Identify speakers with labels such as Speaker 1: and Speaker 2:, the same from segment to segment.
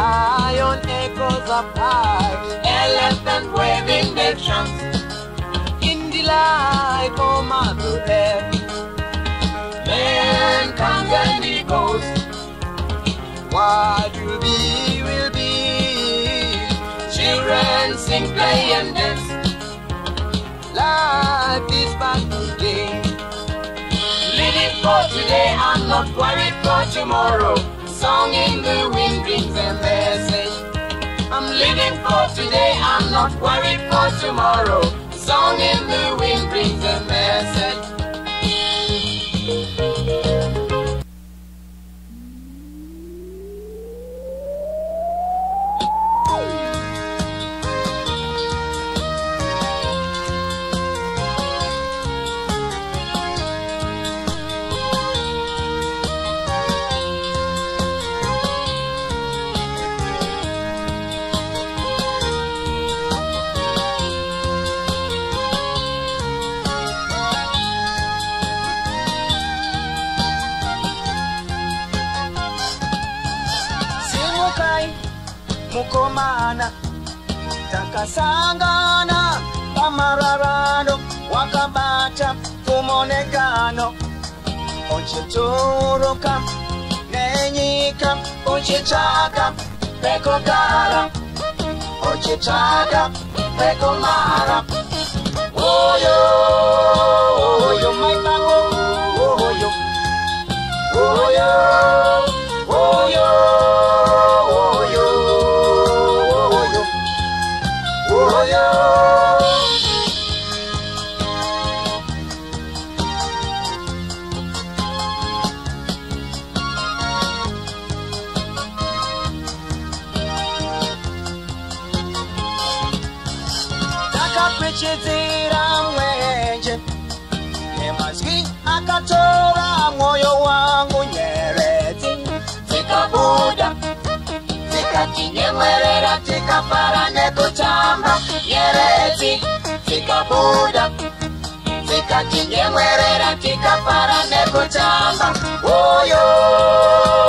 Speaker 1: lion echoes of high, elephant waving their trunks. In delight, oh mother earth, man comes and he goes. What you be, will be. Children sing, play and dance. Life is but today. Living for today, and not worried for tomorrow. Song in the wind brings a message. I'm living for today, I'm not worried for tomorrow. Song in the wind brings a message.
Speaker 2: Mukomana takasangana pamararano wakabata kumonekano. Uchitoroka nenyika uchitsvaka pekogara uchitsvaka pekomara. Oyo takapwechedzera mwenje. Nemazwi akatora mwoyo wangu nyeredzi dzikabuda dzikatinyemwerera tikafara nekutamba nyeredzi dzikabuda dzikatinyemwerera tikafara nekutamba uyo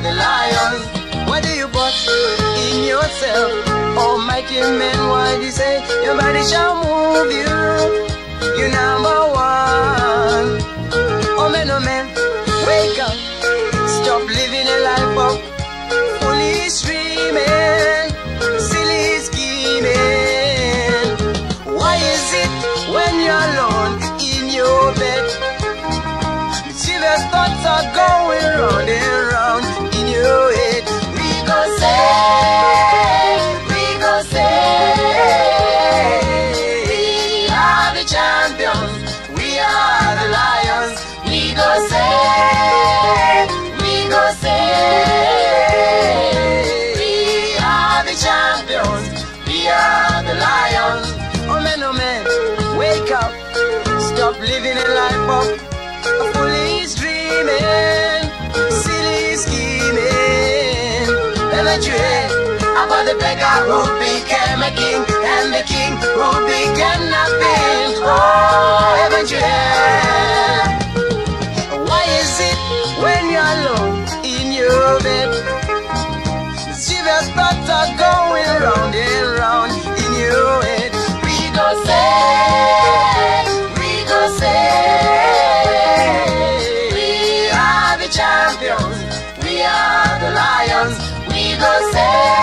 Speaker 2: are the lions. What do you put in yourself? Almighty man, what do you say? Your body shall move living a life of foolish dreaming, silly scheming. Haven't you heard about the beggar who became a king and the king who began nothing? Oh, haven't you heard?